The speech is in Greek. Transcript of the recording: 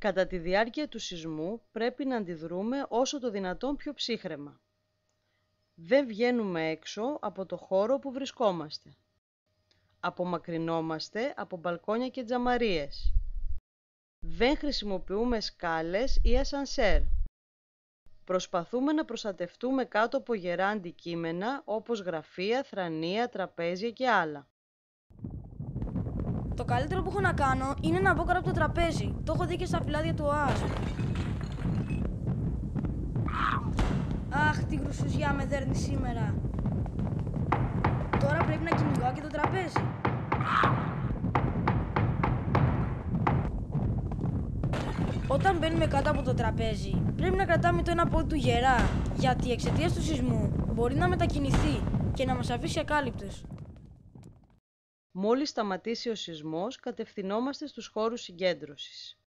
Κατά τη διάρκεια του σεισμού πρέπει να αντιδρούμε όσο το δυνατόν πιο ψύχρεμα. Δεν βγαίνουμε έξω από το χώρο που βρισκόμαστε. Απομακρυνόμαστε από μπαλκόνια και τζαμαρίες. Δεν χρησιμοποιούμε σκάλες ή ασανσέρ. Προσπαθούμε να προστατευτούμε κάτω από γερά αντικείμενα όπως γραφεία, θρανία, τραπέζια και άλλα. Το καλύτερο που έχω να κάνω είναι να μπω κάτω από το τραπέζι. Το έχω δει και στα φυλάδια του ΟΑΣ. Αχ, τι γρουσουζιά με δέρνει σήμερα. Τώρα πρέπει να κυνηγάω και το τραπέζι. Όταν μπαίνουμε κάτω από το τραπέζι, πρέπει να κρατάμε το ένα πόδι του γερά, γιατί εξαιτίας του σεισμού μπορεί να μετακινηθεί και να μας αφήσει ακάλυπτους. Μόλις σταματήσει ο σεισμός, κατευθυνόμαστε στους χώρους συγκέντρωσης.